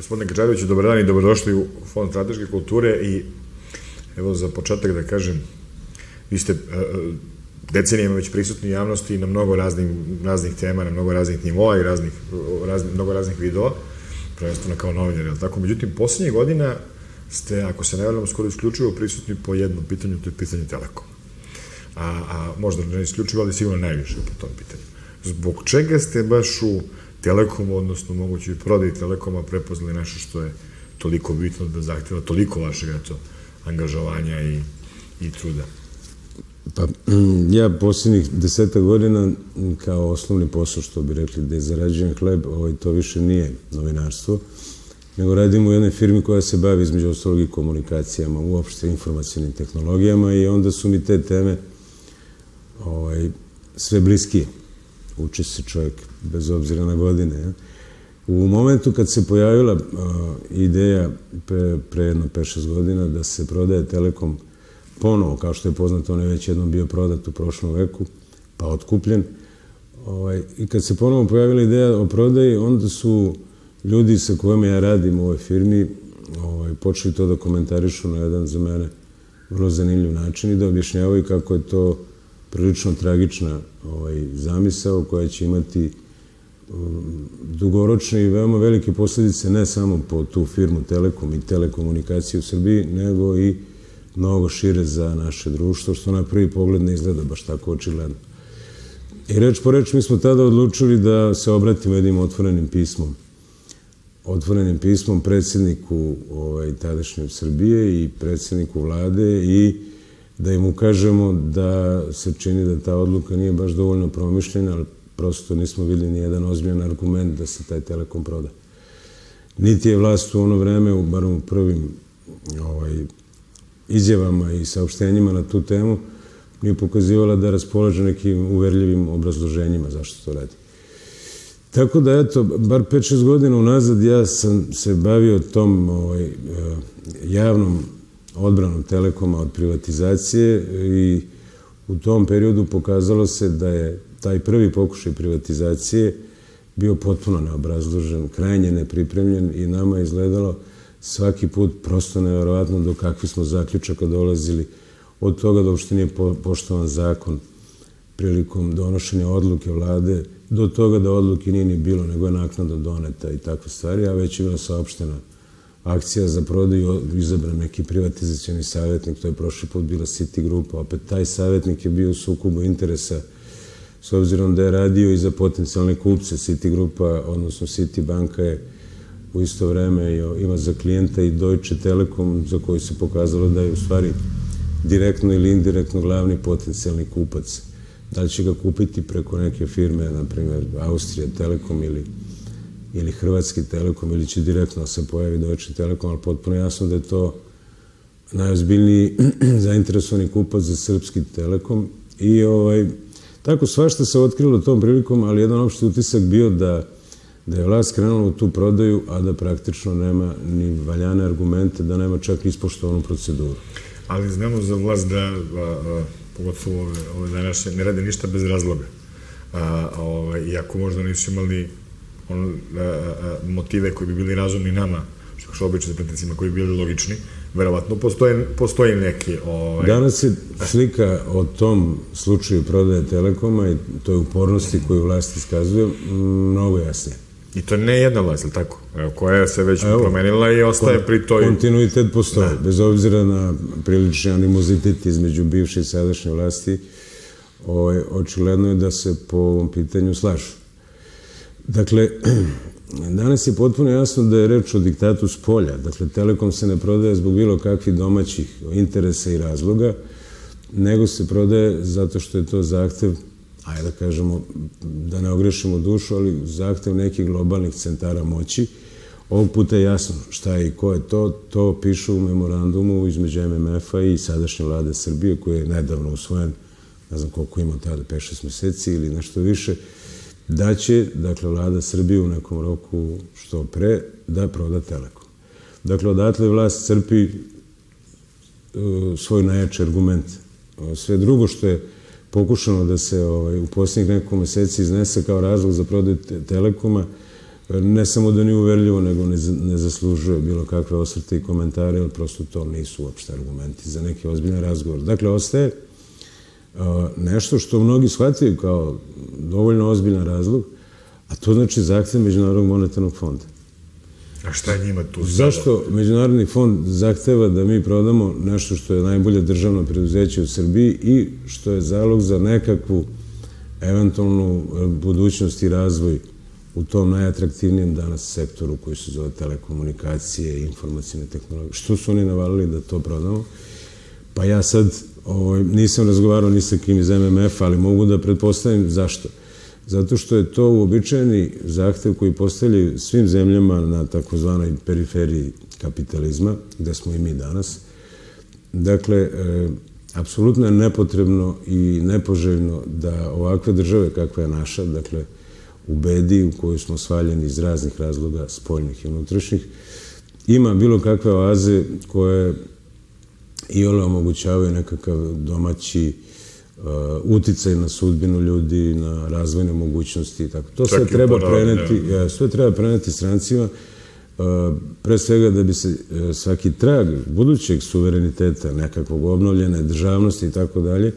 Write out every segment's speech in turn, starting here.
Gospodine Kačareviću, dobar dan i dobrodošli u Fond strateške kulture i evo za početak da kažem, vi ste uh, decenijama već prisutni u javnosti na mnogo raznih, raznih tema, na mnogo raznih nivoa i raznih, raznih, mnogo raznih vidova, prvenstveno kao novinar, je tako? Međutim, poslednje godina ste, ako se ne varam, skoro isključivo prisutni po jednom pitanju, to je pitanje Telekom. A, a možda ne isključivo, ali sigurno najviše po tom pitanju. Zbog čega ste baš u Telekomu, odnosno moguće i prodaj Telekoma prepoznali nešto što je toliko bitno da zahteva toliko vašeg eto, angažovanja i, i truda? Pa, mm, ja posljednjih deseta godina kao osnovni posao, što bi rekli, da je zarađujem hleb, ovaj, to više nije novinarstvo, nego radim u jednoj firmi koja se bavi između ostalog i komunikacijama, uopšte informacijalnim tehnologijama i onda su mi te teme ovaj, sve bliskije. Uči se čovjek bez obzira na godine. U momentu kad se pojavila uh, ideja pre, pre jedno 5-6 godina da se prodaje Telekom ponovo, kao što je poznato, on je već jednom bio prodat u prošlom veku, pa otkupljen. Ovaj, I kad se ponovo pojavila ideja o prodaji, onda su ljudi sa kojima ja radim u ovoj firmi ovaj, počeli to da komentarišu na jedan za mene vrlo zanimljiv način i da objašnjavaju kako je to prilično tragična ovaj, zamisao koja će imati um, dugoročne i veoma velike posledice ne samo po tu firmu Telekom i telekomunikacije u Srbiji, nego i mnogo šire za naše društvo, što na prvi pogled ne izgleda baš tako očigledno. I reč po reč mi smo tada odlučili da se obratimo jednim otvorenim pismom. Otvorenim pismom predsjedniku ovaj, tadašnje Srbije i predsjedniku vlade i da im ukažemo da se čini da ta odluka nije baš dovoljno promišljena, ali prosto nismo videli ni jedan ozbiljan argument da se taj telekom proda. Niti je vlast u ono vreme, bar u prvim ovaj, izjavama i saopštenjima na tu temu, nije pokazivala da raspolaže nekim uverljivim obrazloženjima zašto to radi. Tako da, eto, bar 5-6 godina unazad ja sam se bavio tom ovaj, eh, javnom odbranom Telekoma od privatizacije i u tom periodu pokazalo se da je taj prvi pokušaj privatizacije bio potpuno neobrazložen, krajnje nepripremljen i nama je izgledalo svaki put prosto nevjerovatno do kakvi smo zaključaka dolazili od toga da uopšte nije poštovan zakon prilikom donošenja odluke vlade, do toga da odluke nije ni bilo, nego je naknada doneta i takve stvari, a već je bila saopštena akcija za prodaju, izabran neki privatizacioni savjetnik, to je prošli put bila City Grupa, opet taj savjetnik je bio u sukubu interesa s obzirom da je radio i za potencijalne kupce City Grupa, odnosno City banka je u isto vreme ima za klijenta i Deutsche Telekom za koji se pokazalo da je u stvari direktno ili indirektno glavni potencijalni kupac. Da li će ga kupiti preko neke firme, na primjer Austrija Telekom ili ili Hrvatski telekom ili će direktno se pojavi Deutsche Telekom, ali potpuno jasno da je to najozbiljniji zainteresovani kupac za srpski telekom i ovaj, tako svašta se otkrilo tom prilikom, ali jedan opšti utisak bio da da je vlast krenula u tu prodaju, a da praktično nema ni valjane argumente, da nema čak ispoštovanu proceduru. Ali znamo za vlast da, a, a, pogotovo ove, ove današnje, ne rade ništa bez razloga. A, a, ovaj, iako možda nisu imali ono, a, a, motive koji bi bili razumni nama, što što obično pretnicima koji bi bili logični, verovatno postoje, postoje neki... Ovaj... Danas je slika o tom slučaju prodaje Telekoma i toj upornosti koju vlast iskazuje mnogo jasnije. I to ne jedna vlast, ili tako? Evo, koja se već Evo, promenila i ostaje kon, pri toj... Kontinuitet postoje, da. bez obzira na prilični animozitet između bivše i sadašnje vlasti, ovaj, očigledno je da se po ovom pitanju slažu. Dakle, danas je potpuno jasno da je reč o diktatu s polja. Dakle, Telekom se ne prodaje zbog bilo kakvih domaćih interesa i razloga, nego se prodaje zato što je to zahtev ajde da kažemo, da ne ogrešimo dušu, ali zahtev nekih globalnih centara moći. Ovog puta je jasno šta je i ko je to. To piše u memorandumu između MMF-a i sadašnje vlade Srbije, koji je nedavno usvojen, ne znam koliko ima tada, 5-6 meseci ili nešto više, da će, dakle, vlada Srbije u nekom roku što pre da proda Telekom. Dakle, odatle vlast crpi uh, svoj najjači argument. Sve drugo što je pokušano da se ovaj, u posljednjih nekoliko meseci iznese kao razlog za prodaju Telekoma, ne samo da nije uverljivo, nego ne, ne zaslužuje bilo kakve osvrte i komentare, jer prosto to nisu uopšte argumenti za neki ozbiljan razgovor. Dakle, ostaje nešto što mnogi shvataju kao dovoljno ozbiljan razlog, a to znači zahtev Međunarodnog monetarnog fonda. A šta je njima tu? Zašto Međunarodni fond zahteva da mi prodamo nešto što je najbolje državno preduzeće u Srbiji i što je zalog za nekakvu eventualnu e, budućnost i razvoj u tom najatraktivnijem danas sektoru koji se zove telekomunikacije i informacijne tehnologije. Što su oni navalili da to prodamo? Pa ja sad ovaj, nisam razgovarao ni sa kim iz MMF, ali mogu da pretpostavim zašto. Zato što je to uobičajeni zahtev koji postavljaju svim zemljama na takozvanoj periferiji kapitalizma, gde smo i mi danas. Dakle, e, apsolutno je nepotrebno i nepoželjno da ovakve države kakva je naša, dakle, u bedi u kojoj smo svaljeni iz raznih razloga, spoljnih i unutrašnjih, ima bilo kakve oaze koje i ole omogućavaju nekakav domaći uh, uticaj na sudbinu ljudi, na razvojne mogućnosti i tako. To sve treba preneti, ja, sve treba preneti strancima, uh, pre svega da bi se uh, svaki trag budućeg suvereniteta, nekakvog obnovljene državnosti i tako dalje,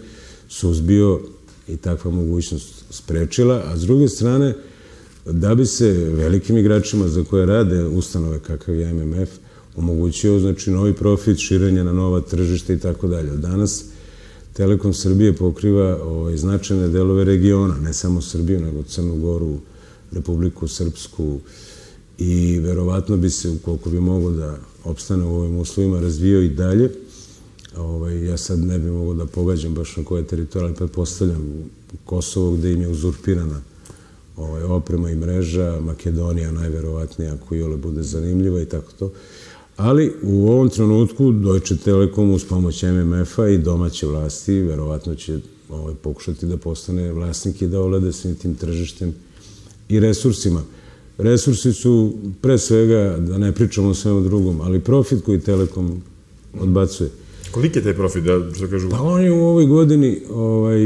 suzbio i takva mogućnost sprečila, a s druge strane, da bi se velikim igračima za koje rade ustanove kakav je MMF, omogućio znači novi profit, širenje na nova tržišta i tako dalje. Danas Telekom Srbije pokriva ovaj, značajne delove regiona, ne samo Srbiju, nego Crnu Goru, Republiku Srpsku i verovatno bi se, ukoliko bi mogo da opstane u ovim uslovima, razvio i dalje. Ovaj, ja sad ne bi mogo da pogađam baš na koje teritorije, ali pretpostavljam Kosovo gde im je uzurpirana ovaj, oprema i mreža, Makedonija najverovatnije ako i ole bude zanimljiva i tako to. Ali u ovom trenutku Deutsche Telekom uz pomoć MMF-a i domaće vlasti verovatno će ovaj, pokušati da postane vlasnik i da olade svim tim tržištem i resursima. Resursi su pre svega, da ne pričamo o svemu drugom, ali profit koji Telekom odbacuje – Koliki je taj profit, da što kažu? Pa on je u ovoj godini, ovaj,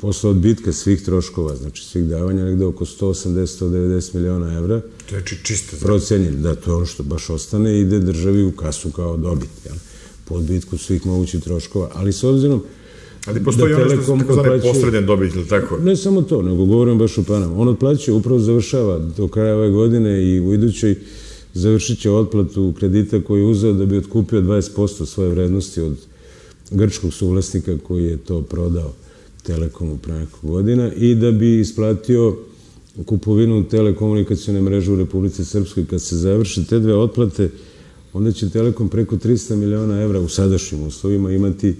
posle odbitka svih troškova, znači svih davanja, negde oko 180-190 miliona evra. To je čiste. Procenjen, da, to je ono što baš ostane i ide državi u kasu kao dobit, jel? po odbitku svih mogućih troškova. Ali s obzirom Ali postoji da ono što se tako zove posrednjen dobit, ili tako? Ne samo to, nego govorim baš o panama. On otplaćuje, upravo završava do kraja ove godine i u idućoj završit će otplatu kredita koji je uzeo da bi otkupio 20% svoje vrednosti od grčkog suvlasnika koji je to prodao Telekomu pre nekog godina i da bi isplatio kupovinu telekomunikacijone mreže u Republice Srpskoj. Kad se završe te dve otplate, onda će Telekom preko 300 miliona evra u sadašnjim uslovima imati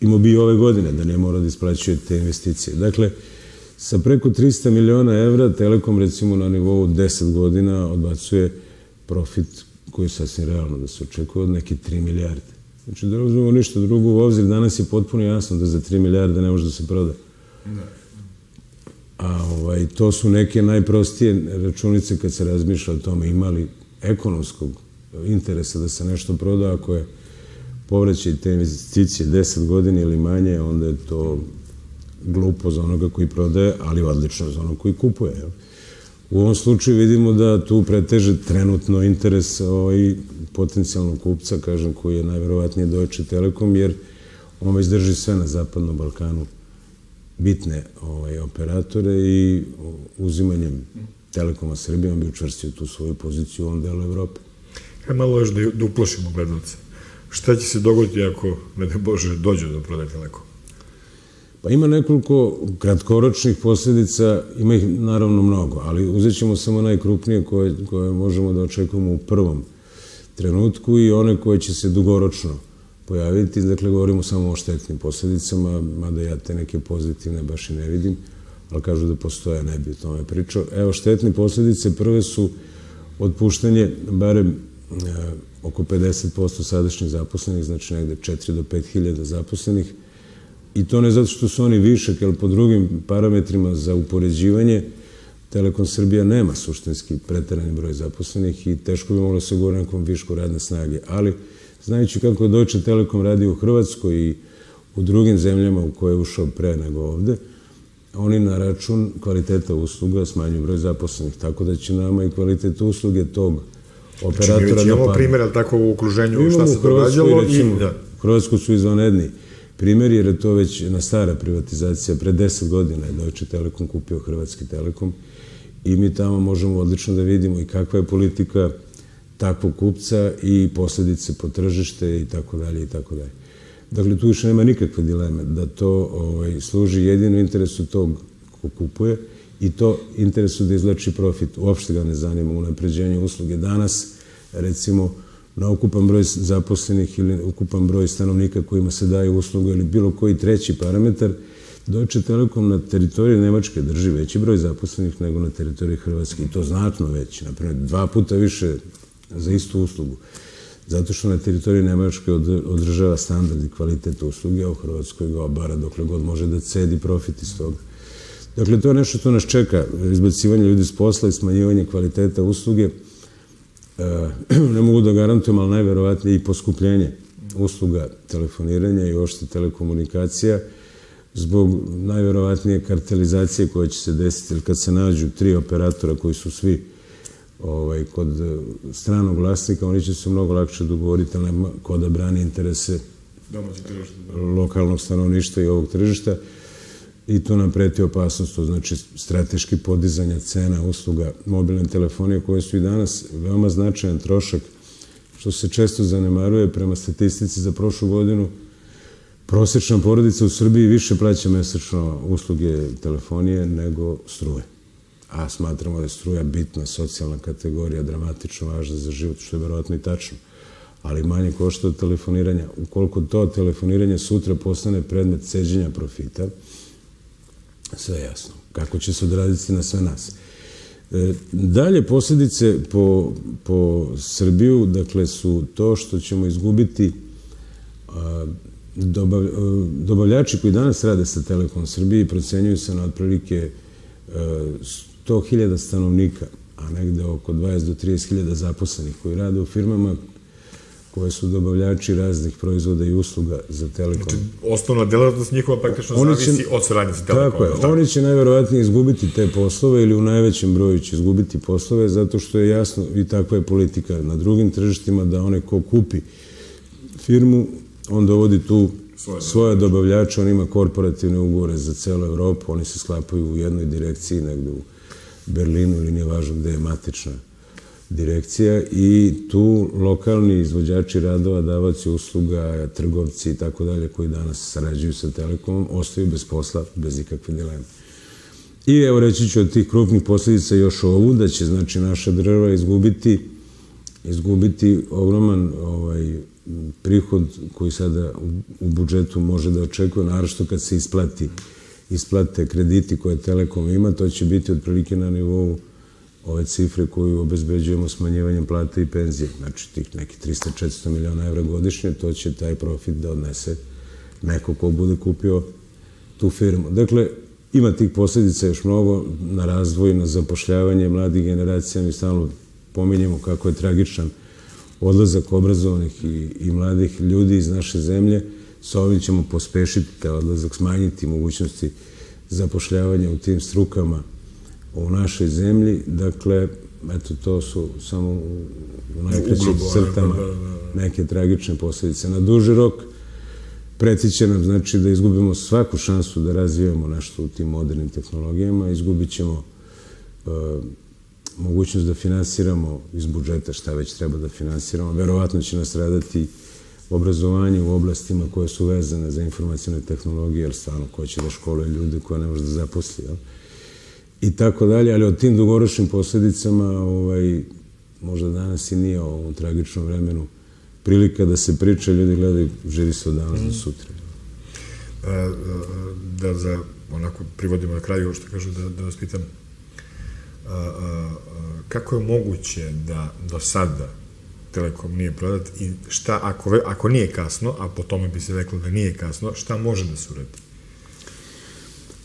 imao bi i ove godine, da ne mora da isplaćuje te investicije. Dakle, sa preko 300 miliona evra Telekom recimo na nivou 10 godina odbacuje profit koji je sasvim realno da se očekuje od neke 3 milijarde. Znači, da uzmemo ništa drugo u obzir, danas je potpuno jasno da za 3 milijarde ne može da se proda. A ovaj, to su neke najprostije računice kad se razmišlja o tome imali ekonomskog interesa da se nešto proda, ako je povraćaj te investicije 10 godina ili manje, onda je to glupo za onoga koji prodaje, ali odlično za onoga koji kupuje. Jel? U ovom slučaju vidimo da tu preteže trenutno interes ovaj, potencijalnog kupca, kažem, koji je najverovatnije Deutsche Telekom, jer on već drži sve na Zapadnom Balkanu bitne ovaj, operatore i uzimanjem Telekoma Srbije on bi učvrstio tu svoju poziciju u ovom delu Evrope. Kaj malo još da, da uplašimo gledalce. Šta će se dogoditi ako, ne Bože, dođe do prodaje Telekom? Pa ima nekoliko kratkoročnih posljedica, ima ih naravno mnogo, ali uzet ćemo samo najkrupnije koje, koje možemo da očekujemo u prvom trenutku i one koje će se dugoročno pojaviti. Dakle, govorimo samo o štetnim posljedicama, mada ja te neke pozitivne baš i ne vidim, ali kažu da postoje, ne bi o tome pričao. Evo, štetne posljedice prve su otpuštanje barem e, oko 50% sadašnjih zaposlenih, znači negde 4 do 5 hiljada zaposlenih, I to ne zato što su oni višak, jer po drugim parametrima za upoređivanje Telekom Srbija nema suštinski pretarani broj zaposlenih i teško bi moglo da se govori nekom višku radne snage. Ali, znajući kako je Deutsche Telekom radi u Hrvatskoj i u drugim zemljama u koje je ušao pre nego ovde, oni na račun kvaliteta usluga smanjuju broj zaposlenih, tako da će nama i kvalitet usluge tog operatora Znači, već da imamo primjer, ali tako u okruženju, šta se događalo i... Da. U Hrvatskoj su izvanredni primjer, jer je to već jedna stara privatizacija. Pre deset godina je Deutsche Telekom kupio Hrvatski Telekom i mi tamo možemo odlično da vidimo i kakva je politika takvog kupca i posljedice po tržište i tako dalje i tako dalje. Dakle, tu više nema nikakve dileme da to ovaj, služi jedino interesu tog ko kupuje i to interesu da izlači profit. Uopšte ga ne zanima unapređenje usluge. Danas, recimo, na ukupan broj zaposlenih ili ukupan broj stanovnika kojima se daje usluga ili bilo koji treći parametar, Deutsche Telekom na teritoriji Nemačke drži veći broj zaposlenih nego na teritoriji Hrvatske i to znatno veći, naprimjer dva puta više za istu uslugu. Zato što na teritoriji Nemačke od- održava standard i kvalitet usluge, a u Hrvatskoj ga obara dokle god može da cedi profit iz toga. Dakle, to je nešto što nas čeka, izbacivanje ljudi s posla i smanjivanje kvaliteta usluge. E, ne mogu da garantujem, ali najverovatnije i poskupljenje usluga telefoniranja i ošte telekomunikacija zbog najverovatnije kartelizacije koja će se desiti, jer kad se nađu tri operatora koji su svi ovaj, kod e, stranog vlasnika, oni će se mnogo lakše dogovoriti, ali nema ko da brani interese Domaći tržište. lokalnog stanovništva i ovog tržišta i to nam preti opasnost, to znači strateški podizanja cena usluga mobilne telefonije koje su i danas veoma značajan trošak što se često zanemaruje prema statistici za prošlu godinu. Prosečna porodica u Srbiji više plaća mesečno usluge telefonije nego struje. A smatramo da je struja bitna socijalna kategorija, dramatično važna za život, što je verovatno i tačno. Ali manje košta od telefoniranja. Ukoliko to telefoniranje sutra postane predmet seđenja profita, sve jasno. Kako će se odraditi na sve nas. E, dalje posljedice po, po Srbiju, dakle, su to što ćemo izgubiti dobav, e, dobavljači koji danas rade sa Telekom Srbiji procenjuju se na otprilike e, 100.000 stanovnika, a negde oko 20 do 30.000 zaposlenih koji rade u firmama koje su dobavljači raznih proizvoda i usluga za Telekom. Znači, osnovna delatnost njihova praktično Oni će- zavisi od saradnje sa Telekomom. Tako je, tako? oni će najverovatnije izgubiti te poslove ili u najvećem broju će izgubiti poslove zato što je jasno i takva je politika na drugim tržištima da one ko kupi firmu, on dovodi tu Svoje svoje dobavljače, on ima korporativne ugovore za celu Evropu, oni se sklapaju u jednoj direkciji, negde u Berlinu ili nije važno gde je matična direkcija i tu lokalni izvođači radova, davaci usluga, trgovci i tako dalje koji danas sarađuju sa Telekomom, ostaju bez posla, bez ikakve dileme. I evo reći ću od tih krupnih posljedica još ovu, da će znači naša država izgubiti izgubiti ogroman ovaj, prihod koji sada u, budžetu može da očekuje, naravno kad se isplati isplate krediti koje Telekom ima, to će biti otprilike na nivou ove cifre koju obezbeđujemo smanjivanjem plata i penzije. Znači tih nekih 300-400 miliona evra godišnje, to će taj profit da odnese neko ko bude kupio tu firmu. Dakle, ima tih posljedica još mnogo na razvoj, na zapošljavanje mladih generacija. Mi stalno pominjemo kako je tragičan odlazak obrazovanih i, i mladih ljudi iz naše zemlje. Sa ovim ćemo pospešiti taj odlazak, smanjiti mogućnosti zapošljavanja u tim strukama u našoj zemlji. Dakle, eto, to su samo u, ne, crtama da, da, da. neke tragične posljedice. Na duži rok preti će nam znači da izgubimo svaku šansu da razvijamo nešto u tim modernim tehnologijama, izgubit ćemo e, mogućnost da finansiramo iz budžeta šta već treba da finansiramo. Verovatno će nas radati obrazovanje u oblastima koje su vezane za informacijone tehnologije, jer stvarno ko će da školuje ljude koje ne može da zaposli, jel? I tako dalje, ali o tim dugoročnim posljedicama ovaj, možda danas i nije u ovom tragičnom vremenu prilika da se priča, ljudi gledaju, živi se od danas do sutra. A, a, da za, onako, privodimo na kraju, što kažu, da, da vas pitam, a, a, kako je moguće da do sada Telekom nije prodat i šta, ako, ako nije kasno, a po tome bi se reklo da nije kasno, šta može da se uradi?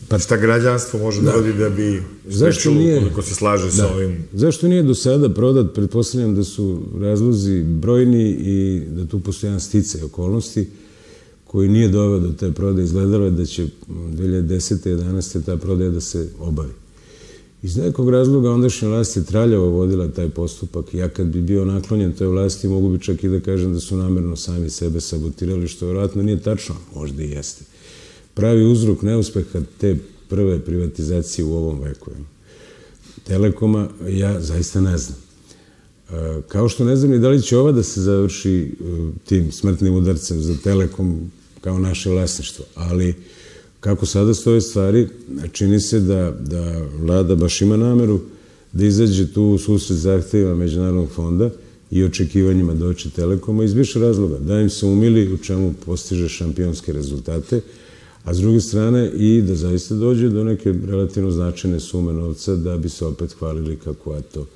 Pa šta građanstvo može da uradi da bi Zašto nije- ukoliko se slaže sa ovim Zašto nije do sada prodat? Pretpostavljam da su razlozi brojni i da tu postoji jedan sticaj okolnosti koji nije doveo do te prodaje. Izgledalo je da će 2010. 11. ta prodaja da se obavi. Iz nekog razloga ondašnja vlast je traljavo vodila taj postupak. Ja kad bi bio naklonjen toj vlasti, mogu bi čak i da kažem da su namerno sami sebe sabotirali, što vjerojatno nije tačno, možda i jeste. Pravi uzrok neuspeha te prve privatizacije u ovom veku. Telekoma, ja zaista ne znam. E, kao što ne znam ni da li će ova da se završi e, tim smrtnim udarcem za Telekom kao naše vlasništvo, ali kako sada stoje stvari, čini se da, da vlada baš ima nameru da izađe tu u susret zahtjeva Međunarodnog fonda i očekivanjima Deutsche Telekoma iz više razloga. Da im se umili u čemu postiže šampionske rezultate, a s druge strane i da zaista dođe do neke relativno značajne sume novca da bi se opet hvalili kako to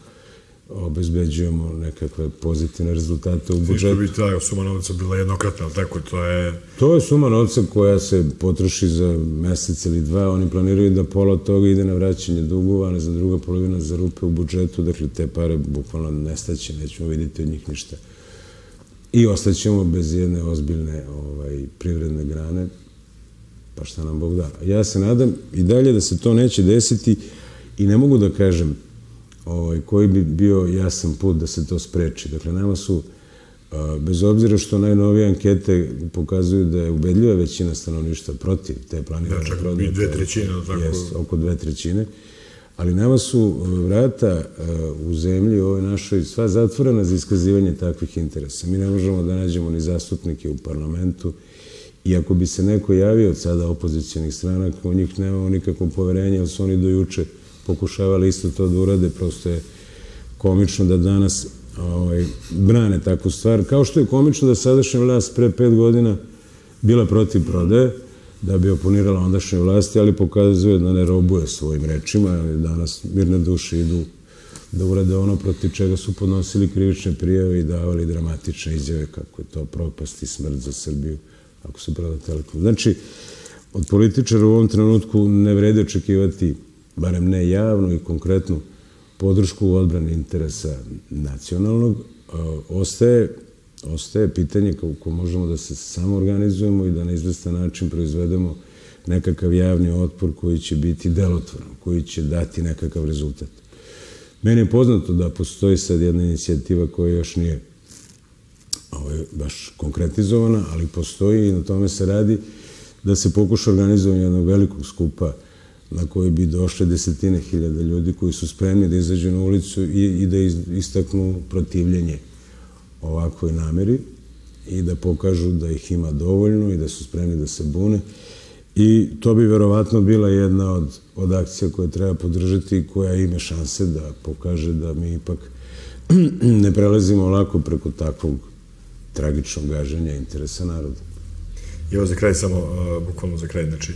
obezbeđujemo nekakve pozitivne rezultate u budžetu. Što bi ta suma novca bila jednokratna, ali tako to je... To je suma novca koja se potroši za mesec ili dva. Oni planiraju da pola toga ide na vraćanje dugova, ne za druga polovina za rupe u budžetu, dakle te pare bukvalno nestaće, nećemo vidjeti od njih ništa. I ostaćemo bez jedne ozbiljne ovaj, privredne grane, pa šta nam Bog da. Ja se nadam i dalje da se to neće desiti i ne mogu da kažem ovaj, koji bi bio jasan put da se to spreči. Dakle, nama su, bez obzira što najnovije ankete pokazuju da je ubedljiva većina stanovništva protiv te planirane da, prodaje. Čak dve trećine, tako? Jes, oko dve trećine. Ali nama su vrata u zemlji, u ovoj našoj, sva zatvorena za iskazivanje takvih interesa. Mi ne možemo da nađemo ni zastupnike u parlamentu, i ako bi se neko javio od sada opozicijalnih stranaka, u njih nemamo nikakvo poverenje, ali su oni dojuče pokušavali isto to da urade, prosto je komično da danas ovaj, brane takvu stvar. Kao što je komično da sadašnja vlast pre pet godina bila protiv prodaje, da bi oponirala ondašnje vlasti, ali pokazuje da ne robuje svojim rečima. Danas mirne duše idu da urade ono protiv čega su podnosili krivične prijave i davali dramatične izjave kako je to propast i smrt za Srbiju ako se proda Telekom. Znači, od političara u ovom trenutku ne vrede očekivati barem ne javnu i konkretnu podršku u odbrani interesa nacionalnog, ostaje, ostaje pitanje kako možemo da se samo organizujemo i da na izvestan način proizvedemo nekakav javni otpor koji će biti delotvoran, koji će dati nekakav rezultat. Meni je poznato da postoji sad jedna inicijativa koja još nije ovaj, baš konkretizovana, ali postoji i na tome se radi da se pokuša organizovanje jednog velikog skupa na koji bi došle desetine hiljada ljudi koji su spremni da izađu na ulicu i, i da istaknu protivljenje ovakvoj nameri i da pokažu da ih ima dovoljno i da su spremni da se bune. I to bi verovatno bila jedna od, od akcija koje treba podržati i koja ima šanse da pokaže da mi ipak ne prelazimo lako preko takvog tragičnog gaženja interesa naroda. I ovo za kraj, samo, uh, bukvalno za kraj, znači,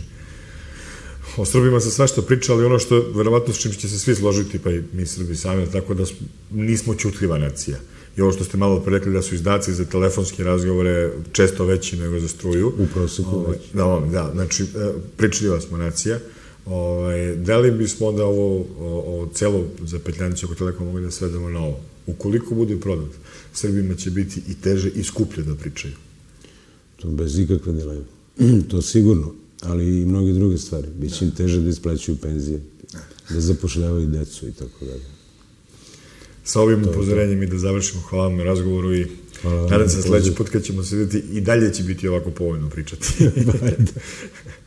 o Srbima se svašta priča, ali ono što verovatno s čim će se svi složiti, pa i mi Srbi sami, tako da nismo čutljiva nacija. I ovo što ste malo prerekli da su izdaci za telefonske razgovore često veći nego za struju. U proseku ovaj, veći. Da, da, znači, e, pričljiva smo nacija. Ovaj, da li bismo onda ovo, ovo celo zapetljanicu oko telekoma mogli da svedemo na ovo? Ukoliko bude prodat, Srbima će biti i teže i skuplje da pričaju. To bez ikakve dileme. to sigurno ali i mnoge druge stvari. Biće im teže da isplaćuju penzije, da zapošljavaju decu i tako dalje. Sa ovim upozorenjem i da završimo. Hvala vam na razgovoru i nadam se sledeći put kad ćemo sedeti i dalje će biti ovako povoljno pričati.